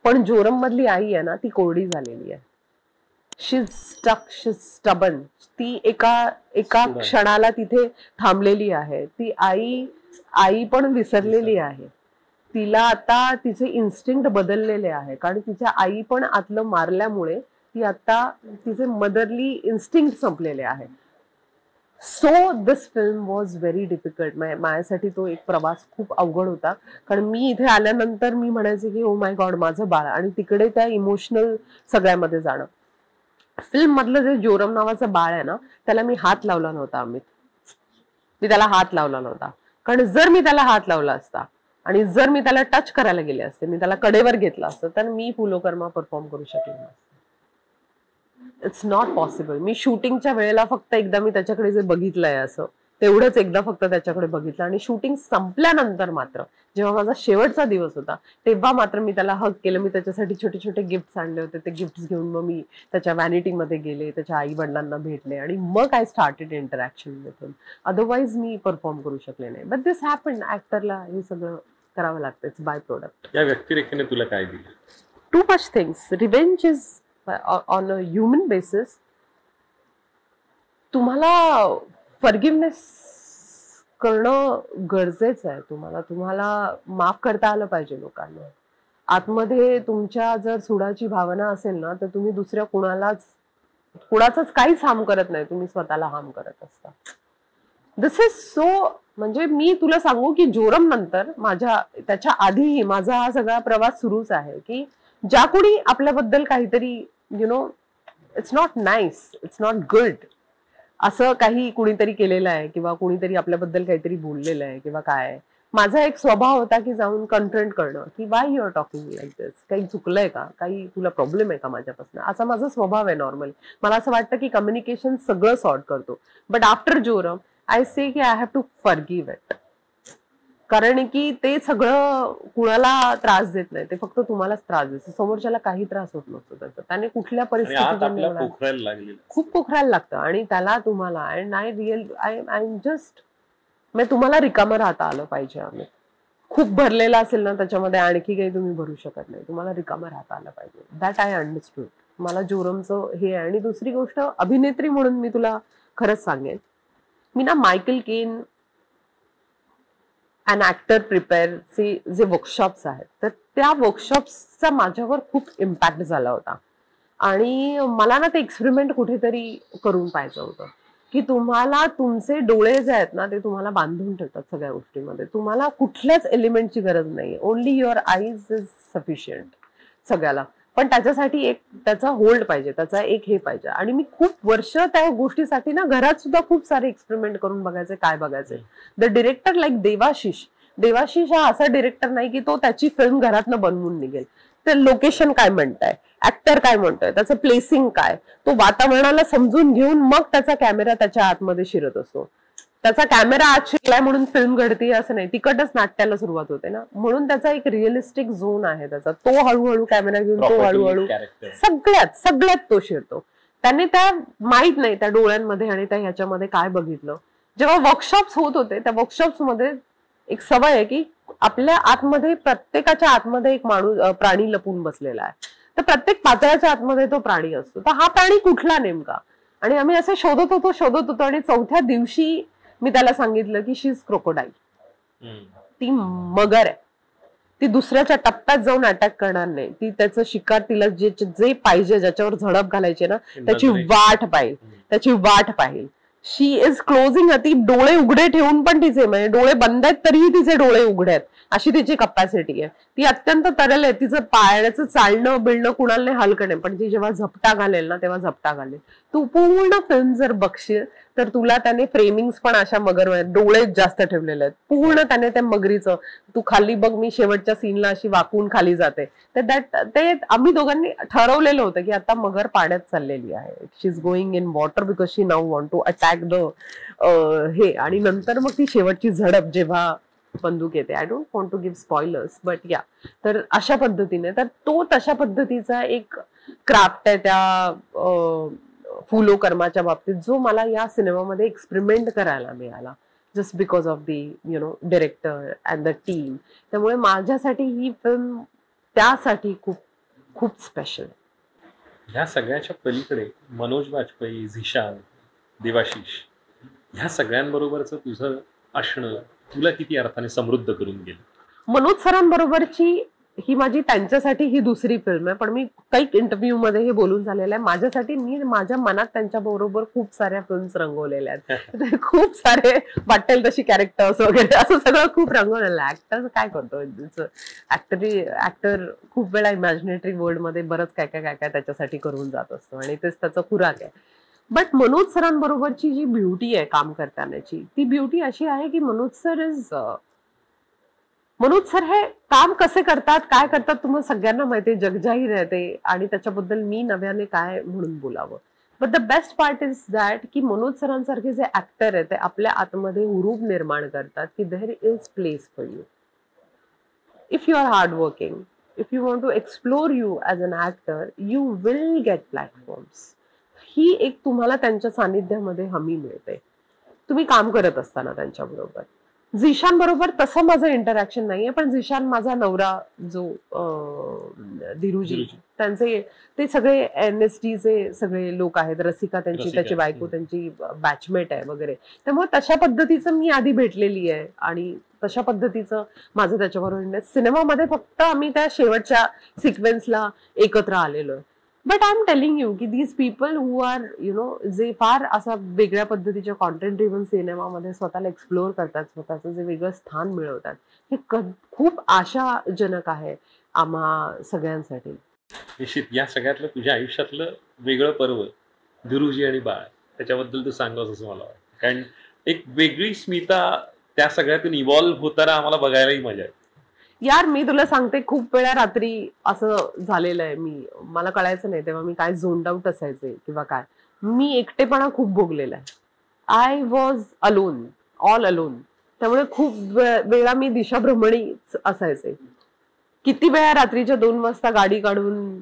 पण जोरम मधली आई आहे ना ती कोरडी झालेली आहे. शी स्टक शी स्टबन ती एका एका. क्षणाला तिथे थांबलेली आहे. ती आई आई पण विसरलेली आहे. तिला आता तिचे इन्स्टिंक्ट बदललेले आहे. कारण तिच्या आई पण आतलं मारल्यामुळे ती आता तिचे मदरली इन्स्टिंक्ट संपलेले आहे. So this film was very difficult माझ्यासाठी तो एक प्रवास खूप अवघड होता. कारण मी इथे आल्यानंतर मी म्हणायचे की ओ माय गॉड माझं बाळ. आणि तिकडे त्या इमोशनल सगळ्यामध्ये जाणं. फिल्म मधलं जे जोरम नावाचं बाळ आहे ना त्याला मी हात लावला नव्हता अमित. मी त्याला हात लावला नव्हता. कारण जर मी त्याला हात लावला असता आणि जर मी त्याला टच करायला गेले असते मी त्याला कडेवर घेतलं असतं तर मी फुलोकर्मा परफॉर्म करू शकले नसते. इट्स नॉट पॉसिबल मी शूटिंगच्या वेळेला फक्त एकदा मी त्याच्याकडे जे बघितलंय असं तेवढंच एकदा फक्त त्याच्याकडे बघितलं. आणि शूटिंग संपल्यानंतर मात्र जेव्हा माझा शेवटचा दिवस होता तेव्हा मात्र मी त्याला हक केलं. मी त्याच्यासाठी छोटे छोटे गिफ्ट्स आणले होते. ते गिफ्ट्स घेऊन मग मी त्याच्या व्हॅनिटीमध्ये गेले त्याच्या आई वडिलांना भेटले आणि मग I started interaction with him otherwise me perform करू शकले नाही. बट दिस हॅपन ऍक्टरला हे सगळं करावं लागतं इट्स बाय प्रोडक्ट या व्यक्तिरेखेने तुला काय दिलं? Much things. Revenge is uh, on a human basis. तुम्हाला फॉरगिवनेस करणं गरजेचं आहे तुम्हाला. तुम्हाला माफ करता आलं पाहिजे लोकांना आतमध्ये तुमच्या जर सुडाची भावना असेल ना तर तुम्ही दुसऱ्या कुणालाच कुणाचाच काहीच हार्म करत नाही. तुम्ही स्वतःला हार्म करत असता. दिस इज सो म्हणजे मी तुला सांगू की जोरम नंतर माझ्या त्याच्या आधीही माझा हा सगळा प्रवास सुरूच आहे की ज्या कोणी आपल्याबद्दल काहीतरी you know it's not nice it's not good असं काही कुणीतरी केलेलं आहे किंवा कुणीतरी आपल्याबद्दल काहीतरी बोललेलं आहे किंवा काय माझा एक स्वभाव होता की जाऊन कन्फ्रंट करणं की why your talking like this काही चुकलंय का? काही तुला प्रॉब्लेम आहे का माझ्यापासून? असा माझा स्वभाव आहे नॉर्मल मला असं वाटतं की कम्युनिकेशन सगळं सॉर्ट करतो. बट आफ्टर जोरम आय से की I have to forgive it कारण की ते सगळं कुणाला त्रास देत नाही. ते फक्त तुम्हालाच त्रास देतं. समोरच्याला काही त्रास होत नसतो त्याचा. त्याने कुठल्या परिस्थितीत खूप पोखरायला लागतं. आणि त्याला तुम्हाला and I real I I just म्हणजे तुम्हाला रिकामं राहता आलं पाहिजे आम्ही. खूप भरलेला असेल ना त्याच्यामध्ये आणखी काही तुम्ही भरू शकत नाही. तुम्हाला रिकामं राहता आलं पाहिजे. दॅट आय अंडरस्टूड मला जोरमचं हे आहे. आणि दुसरी गोष्ट अभिनेत्री म्हणून मी तुला खरंच सांगेन. मी ना मायकल केन अँड ऍक्टर प्रिपेअरचे जे वर्कशॉप्स आहेत तर त्या वर्कशॉप्सचा माझ्यावर खूप इम्पॅक्ट झाला होता. आणि मला ना ते एक्सपेरिमेंट कुठेतरी करून पाहिजे होतं. की तुम्हाला तुमचे डोळे जे आहेत ना ते तुम्हाला बांधून ठेवतात सगळ्या गोष्टीमध्ये. तुम्हाला कुठल्याच एलिमेंटची गरज नाही only your eyes is sufficient सगळ्याला. पण त्याच्यासाठी एक त्याचा होल्ड पाहिजे त्याचा एक हे पाहिजे. आणि मी खूप वर्ष त्या गोष्टीसाठी ना घरात सुद्धा खूप सारे एक्सपेरिमेंट करून बघायचे काय बघायचे. The director like Devashish. Devashish हा असा डिरेक्टर नाही की तो त्याची फिल्म घरातनं बनवून निघेल. तर लोकेशन काय म्हणताय? ऍक्टर काय म्हणतोय? त्याचं प्लेसिंग काय? तो वातावरणाला समजून घेऊन मग त्याचा कॅमेरा त्याच्या आतमध्ये शिरत असतो. त्याचा कॅमेरा आत शिरलाय म्हणून फिल्म घडते असं नाही. तिकटच नाट्याला सुरुवात होते ना. म्हणून त्याचा एक रिअलिस्टिक झोन आहे त्याचा. तो हळूहळू कॅमेरा घेऊन तो हळूहळू सगळ्यात सगळ्यात तो शिरतो. त्याने त्या माहीत नाही त्या डोळ्यांमध्ये आणि त्या ह्याच्यामध्ये काय बघितलं. जेव्हा वर्कशॉप्स होत होते त्या वर्कशॉप्समध्ये एक सवय आहे की आपल्या आतमध्ये प्रत्येकाच्या आतमध्ये एक माणूस प्राणी लपून बसलेला आहे. तर प्रत्येक पात्राच्या आतमध्ये तो प्राणी असतो. तर हा प्राणी कुठला नेमका? आणि आम्ही असं शोधत होतो शोधत होतो आणि चौथ्या दिवशी मी त्याला सांगितलं की शी इज क्रोकोडाईल. ती मगर आहे. ती दुसऱ्याच्या टप्प्यात जाऊन अटॅक करणार नाही. ती त्याचं शिकार तिला जे जे पाहिजे ज्याच्यावर झडप घालायची ना त्याची. वाट पाहिजे. त्याची वाट पाहिजे शी इज क्लोजिंग ती डोळे उघडे ठेवून पण तिचे म्हणजे डोळे बंद आहेत तरीही तिचे डोळे उघडे आहेत. अशी तिची कपॅसिटी आहे. ती अत्यंत तरल आहे. तिचं पायाचं चालणं बिळणं कुणाला नाही हलकं नाही. पण ती जेव्हा झपटा घालेल ना तेव्हा झपटा घालेल. तू पूर्ण फिल्म जर बघशील तर तुला त्याने फ्रेमिंग्स पण अशा मगर डोळे जास्त ठेवलेले आहेत. पूर्ण त्याने त्या मगरीचं तू खाली बघ मी शेवटच्या सीनला अशी वाकून खाली जाते. तर दॅट ते आम्ही दोघांनी ठरवलेलं होतं की आता मगर पाण्यात चाललेली आहे. She is going in water because she now want to attack the हे. आणि नंतर मग ती शेवटची झडप जेव्हा बंदूक येते. I don't want to give spoilers but yeah तर अशा पद्धतीने. तर तो तशा पद्धतीचा एक क्राफ्ट आहे त्या फुलो कर्माच्या बाबतीत जो मला या सिनेमामध्ये एक्सपेरिमेंट करायला मिळाला just because of the you know director and the team त्यामुळे माझ्यासाठी ही फिल्म त्यासाठी खूप खूप स्पेशल ह्या सगळ्याच्या पलीकडे मनोज वाजपेयी झिशान देवाशिष ह्या सगळ्यांबरोबरच तुझं असणं तुला किती अर्थाने समृद्ध करून गेलं? मनोज सरांबरोबरची ही माझी त्यांच्यासाठी ही दुसरी फिल्म आहे. पण मी काही इंटरव्ह्यू मध्ये हे बोलून झालेलं आहे. माझ्यासाठी मी माझ्या मनात त्यांच्या बरोबर खूप साऱ्या फिल्म्स रंगवलेल्या आहेत. *laughs* खूप सारे वाटेल तशी कॅरेक्टर्स वगैरे असं सगळं खूप रंगवलेलं आहे. ऍक्टर काय करतो? ऍक्टरी ऍक्टर खूप वेळा इमॅजिनेटरी वर्ल्डमध्ये बरंच काय काय काय काय त्याच्यासाठी करून जात असतो. आणि तेच त्याचा खुराक आहे. बट मनोज सरांबरोबरची जी ब्युटी आहे काम करतानाची ती ब्युटी अशी आहे की Manoj sir is Manoj sir हे काम कसे करतात? काय करतात? तुम्हाला सगळ्यांना माहिती जगजाहीर आहे ते. आणि त्याच्याबद्दल मी नव्याने काय म्हणून बोलावं? But the best part is that की मनोज सरांसारखे जे ऍक्टर आहे ते आपल्या आतमध्ये हुरूप निर्माण करतात की there is place for you if you are hard working if you want to explore you as an actor you will get platforms ही एक तुम्हाला त्यांच्या सानिध्यामध्ये हमी मिळते. तुम्ही काम करत असताना त्यांच्याबरोबर. झिशान बरोबर तसं माझं इंटरॅक्शन नाहीये पण झिशान माझा नवरा जो धीरूजी. त्यांचे ते सगळे एन एस चे सगळे लोक आहेत रसिका त्यांची त्याची बायको. त्यांची बॅचमेट आहे वगैरे त्यामुळे तशा पद्धतीचं मी आधी भेटलेली आहे आणि तशा पद्धतीचं माझं त्याच्याबरोबर सिनेमामध्ये फक्त आम्ही त्या शेवटच्या सिक्वेन्सला एकत्र आलेलो आहे but I am telling you की these people who are you know जे फार असा वेगळ्या पद्धतीच्या कॉन्टेंट ड्रिव्हन सिनेमामध्ये स्वतःला एक्सप्लोअर करतात स्वतःचं जे वेगळं स्थान मिळवतात हे क- खूप आशाजनक आहे आम्हा सगळ्यांसाठी. निश्चित. या सगळ्यातलं तुझ्या आयुष्यातलं वेगळं पर्व गुरुजी आणि बाळ त्याच्याबद्दल तू सांगावं असं मला वाटतं. कारण एक वेगळी स्मिता त्या सगळ्यातून इव्हॉल्व्ह होताना आम्हाला बघायलाही मजा आहे यार मी तुला सांगते खूप वेळा रात्री असं झालेलं आहे. मी मला कळायचं नाही तेव्हा मी काय झोंड आउट असायचे किंवा काय. मी एकटेपणा खूप भोगलेला आहे. I was alone all alone त्यामुळे खूप वेळा मी दिशाभ्रमणीच असायचे. किती वेळा रात्रीच्या दोन वाजता गाडी काढून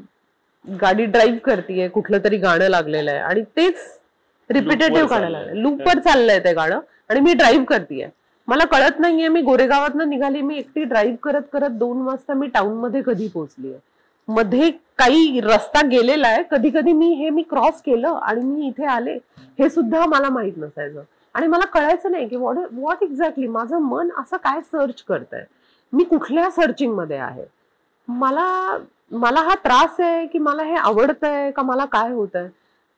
गाडी ड्राईव्ह करतेय कुठलं तरी गाणं लागलेलं आहे. आणि तेच रिपिटेटिव्ह काढायला चाललंय. लूपवर चाललंय ते गाणं. आणि मी ड्राईव्ह करतेय. मला कळत नाहीये मी गोरेगावातनं निघाली मी एकटी ड्राईव्ह करत करत दोन वाजता मी टाउनमध्ये कधी पोहोचली मध्ये काही रस्ता गेलेला आहे कधी कधी मी हे मी क्रॉस केलं आणि मी इथे आले हे सुद्धा मला माहीत नसायचं. आणि मला कळायचं नाही की व्हॉट व्हॉट एक्झॅक्टली माझं मन असं काय सर्च करतंय. मी कुठल्या सर्चिंगमध्ये आहे? मला मला हा त्रास आहे की मला हे आवडतंय का मला काय होत आहे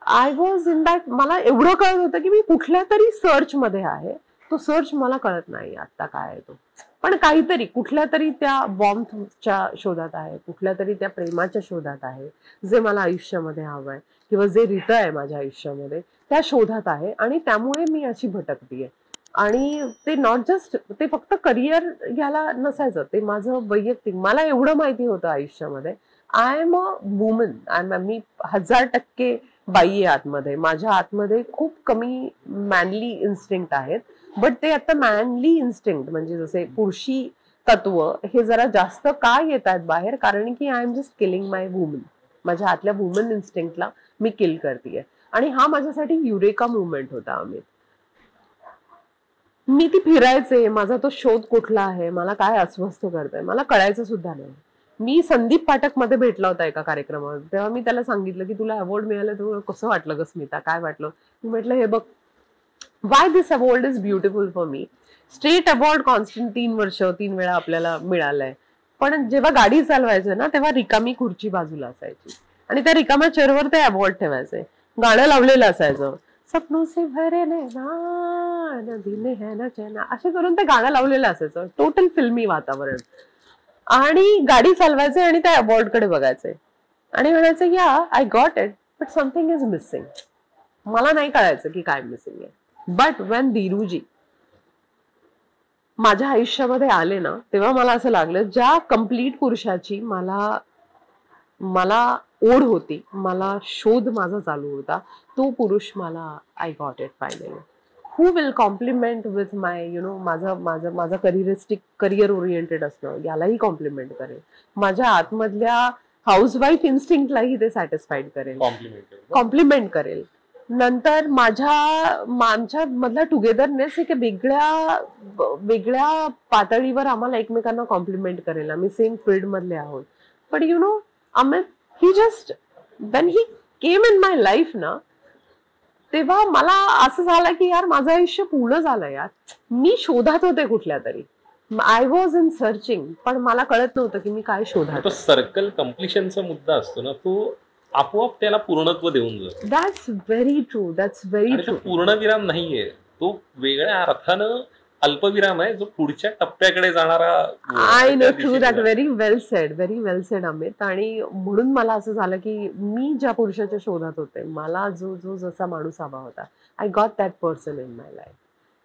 आय वॉज इन दॅट मला एवढं कळत होतं की मी कुठल्या तरी सर्च मध्ये आहे. तो सर्च मला कळत नाही आता काय आहे तो. पण काहीतरी कुठल्या तरी त्या बॉम्बच्या शोधात आहे कुठल्या तरी त्या प्रेमाच्या शोधात आहे जे मला आयुष्यामध्ये हवं आहे किंवा जे रित आहे माझ्या आयुष्यामध्ये त्या शोधात आहे आणि त्यामुळे मी अशी भटकतीये. आणि ते नॉट जस्ट ते फक्त करिअर याला नसायचं ते माझं वैयक्तिक मला एवढं माहिती होतं आयुष्यामध्ये. I am a woman I मी हजार टक्के बाई आहे आतमध्ये. माझ्या आतमध्ये खूप कमी मॅनली इन्स्टिंक्ट आहेत. बट ते आता मॅनली इन्स्टिंक्ट म्हणजे जसे पुरुषी तत्व हे जरा जास्त का येत आहेत बाहेर? कारण की I am just killing my woman माझ्या आतल्या वुमन इन्स्टिंक्टला मी किल करते आणि हा माझ्यासाठी युरेका मुवमेंट होता अमित. मी ती फिरायचे माझा तो शोध कुठला आहे? मला काय अस्वस्थ करतंय? मला कळायचं सुद्धा नाही. मी संदीप पाठकमध्ये भेटला होता एका कार्यक्रमात तेव्हा मी त्याला सांगितलं की तुला अवॉर्ड मिळालं तर कसं वाटलं ग स्मिता? काय वाटलं? मी म्हटलं हे बघ why this award is beautiful for me state award constant तीन वर्ष तीन वेळा आपल्याला मिळालंय. पण जेव्हा गाडी चालवायचं ना तेव्हा रिकामी खुर्ची बाजूला असायची. आणि त्या रिकाम्या चेअरवर ते अवॉर्ड ठेवायचे. गाणं लावलेलं असायचं. सपनू से भरे ना नदी है ना चेना. असे करून ते गाणं लावलेलं असायचं. टोटल फिल्मी वातावरण. आणि गाडी चालवायचे आणि त्या अवॉर्डकडे बघायचे. आणि म्हणायचं yeah I got it but something is missing मला नाही कळायचं की काय मिसिंग आहे. बट वेन धीरूजी माझ्या आयुष्यामध्ये आले ना तेव्हा मला असं लागलं ज्या कंप्लीट पुरुषाची मला मला ओढ होती मला शोध माझा चालू होता तो पुरुष मला I got it finally who will compliment with my you know माझं माझं माझं करिअरिस्टिक करिअर ओरिएंटेड असणं यालाही कॉम्प्लिमेंट करेल. माझ्या आतमधल्या हाऊसवाईफ इन्स्टिंक्टलाही ते सॅटिस्फाईड करेल. कॉम्प्लिमेंट कॉम्प्लिमेंट करेल. नंतर माझ्या माझ्या मधला टुगेदरनेस एक वेगळ्या वेगळ्या पातळीवर आम्हाला एकमेकांना कॉम्प्लिमेंट करेल आम्ही सेम फील्ड मधले आहोत. पण you know Amit he just when he came in my life ना तेव्हा मला असं झालं की यार माझं आयुष्य पूर्ण झालं यार. मी शोधात होते कुठल्या तरी. आय वॉज इन सर्चिंग पण मला कळत नव्हतं की मी काय शोधात तो सर्कल कम्प्लिशनचा मुद्दा असतो ना तो आपोआप त्याला पूर्णत्व देऊन जातो. That's very true that's very true पूर्णविराम नाहीये. तो वेगळ्या अर्थानं अल्पविराम आहे जो पुढच्या टप्प्याकडे जाणारा I know true that. Very well said very well said Amit आणि म्हणून मला असं झालं की मी ज्या पुरुषाच्या शोधात होते मला जो जो जसा माणूस हवा होता I got that person in my life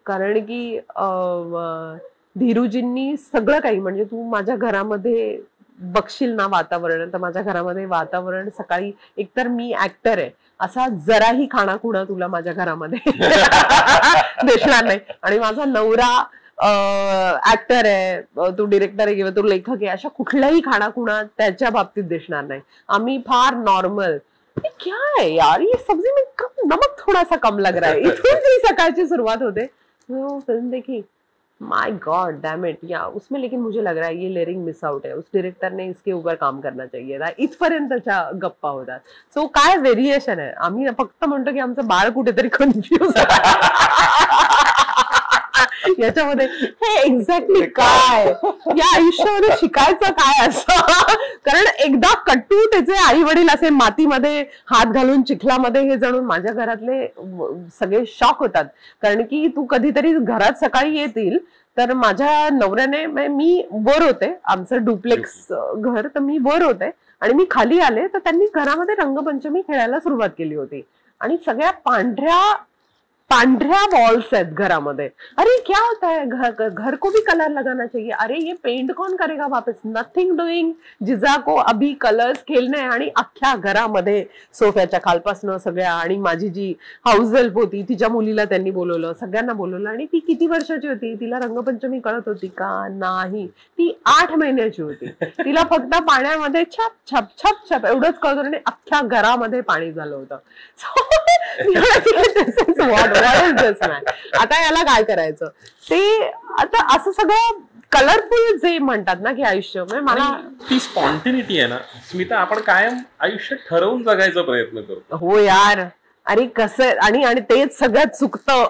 कारण की धीरूजींनी सगळं काही म्हणजे तू माझ्या घरामध्ये बघशील ना वातावरण. तर माझ्या घरामध्ये वातावरण सकाळी एकतर मी ऍक्टर आहे. असा जराही खाणाखुणा तुला माझ्या घरामध्ये *laughs* दिसणार नाही. आणि माझा नवरा ऍक्टर आहे तो डिरेक्टर आहे किंवा तो लेखक आहे अशा कुठल्याही खाणाखुणा त्याच्या बाबतीत दिसणार नाही. आम्ही फार नॉर्मल क्या है यार? ये सब्जी में कम नमक थोड़ा सा कम लग रहा है. इथून सकाळची सुरुवात होते. फिल्म देखी. माय गॉड डैम इट या, उसमें लेकिन मुझे लग रहा है ये लेरिंग मिस आउट है। उस डिरेक्टर ने इसके ऊपर काम करना चाहिए था। इथपर्यंतच्या गप्पा होतात सो काय वेरिएशन है? आम्ही फक्त म्हणतो की आमचं बाळ कुठेतरी कन्फ्युज याच्यामध्ये *laughs* हे एक्झॅक्टली काय? या आयुष्यामध्ये शिकायचं काय असं? *laughs* कारण एकदा कट्टू त्याचे आई वडील असे मातीमध्ये हात घालून चिखलामध्ये हे जणून माझ्या घरातले सगळे शॉक होतात. कारण की तू कधीतरी घरात सकाळी येतील तर माझ्या नवऱ्याने मी वर होते. आमचं डुप्लेक्स घर तर मी वर होते. आणि मी खाली आले तर त्यांनी घरामध्ये रंगपंचमी खेळायला सुरुवात केली होती. आणि सगळ्या पांढऱ्या पांढऱ्या वॉल्स आहेत घरामध्ये. अरे क्या होता है? घर घर को भी कलर लगाना चाहिए. अरे ये पेंट कौन करेगा वापस? नथिंग डुईंग जिजा को अभी कलर्स खेळणे आणि अख्ख्या घरामध्ये सोफ्याच्या खालपासनं सगळ्या आणि माझी जी हाऊस हेल्प होती तिच्या मुलीला त्यांनी बोलवलं. सगळ्यांना बोलवलं. आणि ती किती वर्षाची होती? तिला रंगपंचमी कळत होती का? नाही. ती आठ महिन्याची होती. तिला फक्त पाण्यामध्ये छप छप छप छप एवढंच कळत होतं आणि अख्ख्या घरामध्ये पाणी झालं होतं. *laughs* आता याला काय करायचं? ते आता असं सगळं कलरफुल जे म्हणतात ना की आयुष्य म्हणजे मला ती स्पॉन्टिनिटी आहे ना स्मिता आपण कायम आयुष्य ठरवून जगायचा प्रयत्न करतो. हो यार. अरे कसं आणि आणि तेच सगळ्यात चुकतं.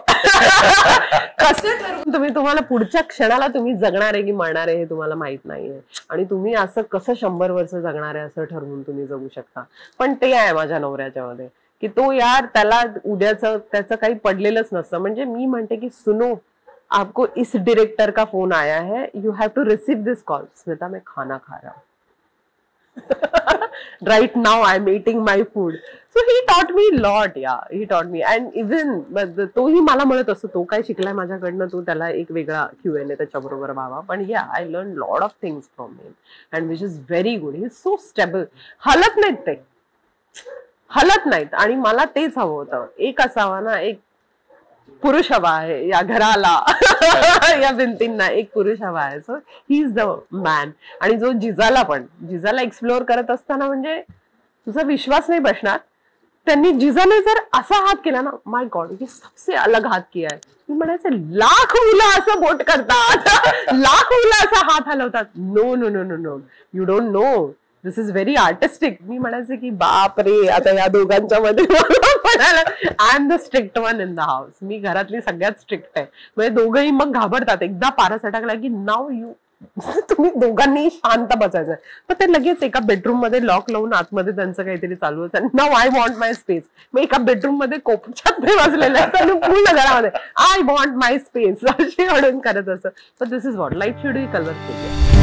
कसं ठरवून तुम्ही तुम्हाला पुढच्या क्षणाला तुम्ही जगणार आहे की मरणार आहे हे तुम्हाला माहीत नाहीये. आणि तुम्ही असं कसं शंभर वर्ष जगणार आहे असं ठरवून तुम्ही जगू शकता. पण ते आहे माझ्या नवऱ्याच्या मध्ये की तो यार त्याला उद्याचं त्याचं काही पडलेलंच नसतं. म्हणजे मी म्हणते की सुनो आपको इस डायरेक्टर का फोन आया है. You have to receive this call Smita मैं खाना खा रहा हूँ. *laughs* Right now i'm eating my food. So he taught me lot lot yeah. He taught me. And even तोही मला म्हणत असतो तो काय शिकलाय माझ्याकडनं तो त्याला एक वेगळा क्यू एन ए त्याच्याबरोबर व्हावा पण या I learn lot of things from him and which is very good he so stable हलत नाहीत ते. हलत नाहीत. आणि मला तेच हवं होतं. एक असावा ना एक पुरुष हवा आहे या घराला. *laughs* या भिंतींना एक पुरुष हवा आहे. So he is the man आणि जो जिजाला पण जिजाला एक्सप्लोअर करत असताना म्हणजे तुझा विश्वास नाही बसणार. त्यांनी जिजाने जर असा हात केला ना माय गॉड ही सबसे अलग हात किया है मी म्हणायचं लाख मुलं असं बोट करतात. *laughs* लाख मुलं असा हात हलवतात. No no no no no you don't know this is very artistic मी म्हणायचे की बाप रे आता या दोघांच्या मध्ये I am the strict one in the house मी घरातली सगळ्यात स्ट्रिक्ट आहे. म्हणजे दोघंही मग घाबरतात. एकदा पारस अटकला की नाव यू तुम्ही दोघांनी शांत बसायचं. पण ते लगेच एका बेडरूममध्ये लॉक लावून आतमध्ये त्यांचं काहीतरी चालू होतं नाव आय वॉन्ट माय स्पेस मग एका बेडरूममध्ये कोपच्यात वाजलेलं आहे पूर्ण घरामध्ये आय वॉन्ट माय स्पेस अशी अडून करत असं पण this is what life should be colour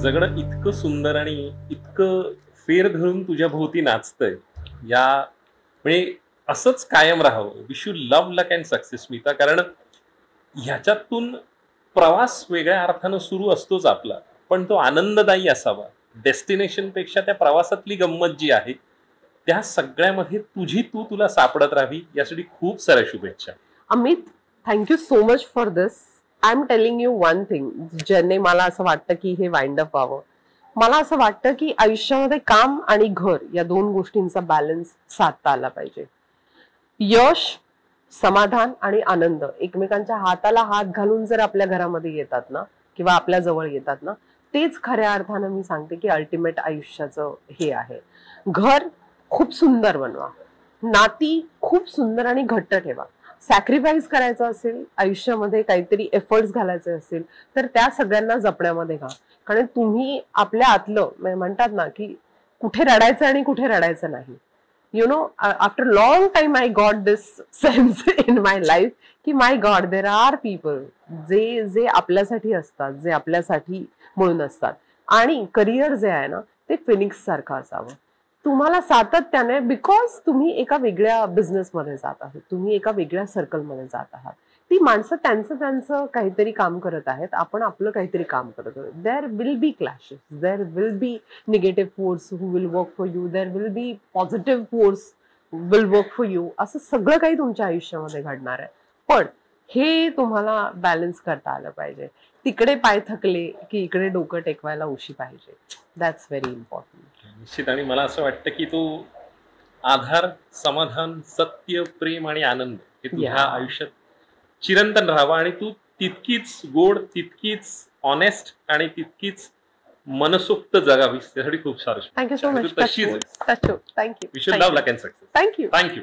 जगणं इतकं सुंदर आणि इतकं फेर धरून तुझ्या भोवती नाचतंय. या म्हणजे असंच कायम राहावं. Wish you love luck and success Smita. कारण ह्याच्यातून प्रवास वेगळ्या अर्थानं सुरू असतोच आपला. पण तो आनंददायी असावा. डेस्टिनेशनपेक्षा त्या प्रवासातली गंमत जी आहे त्या सगळ्यामध्ये तुझी तू तुला सापडत राहावी यासाठी खूप साऱ्या शुभेच्छा. Amit thank you so much for this I am telling you one thing ज्याने मला असं वाटतं की हे वाइंड अप व्हावं. मला असं वाटतं की आयुष्यामध्ये काम आणि घर या दोन गोष्टींचा बॅलन्स साधता आला पाहिजे. यश समाधान आणि आनंद एकमेकांच्या हाताला हात घालून जर आपल्या घरामध्ये येतात ना किंवा आपल्या जवळ येतात ना तेच खऱ्या अर्थानं मी सांगते की अल्टिमेट आयुष्याचं हे आहे. घर खूप सुंदर बनवा. नाती खूप सुंदर आणि घट्ट ठेवा. सॅक्रिफाईस करायचं असेल आयुष्यामध्ये काहीतरी एफर्ट्स घालायचे असेल तर त्या सगळ्यांना जपण्यामध्ये का? कारण तुम्ही आपल्या आतलं म्हणजे म्हणतात ना की कुठे रडायचं आणि कुठे रडायचं नाही. You know after long time I got this sense in my life की my god there are people जे जे आपल्यासाठी असतात जे आपल्यासाठी म्हणून असतात. आणि करिअर जे आहे ना ते फिनिक्स सारखं असावं. तुम्हाला सातत्याने बिकॉज तुम्ही एका वेगळ्या बिझनेसमध्ये जात आहात तुम्ही एका वेगळ्या सर्कलमध्ये जात आहात. ती माणसं त्यांचं त्यांचं काहीतरी काम करत आहेत आपण आपलं काहीतरी काम करत आहोत. There will be clashes there will be negative force who will work for you there will be positive force will work for you असं सगळं काही तुमच्या आयुष्यामध्ये घडणार आहे. पण हे तुम्हाला बॅलन्स करता आलं पाहिजे. तिकडे पाय थकले की इकडे डोकं टेकवायला उशी पाहिजे. दॅट्स व्हेरी इम्पॉर्टंट निश्चित. आणि मला असं वाटतं की तो आधार समाधान सत्य प्रेम आणि आनंद हे तुझ्या. आयुष्यात चिरंतन राहावा. आणि तू तितकीच गोड तितकीच ऑनेस्ट आणि तितकीच मनसोक्त जगावीस. त्यासाठी खूप सारं thank you so much thank you thank you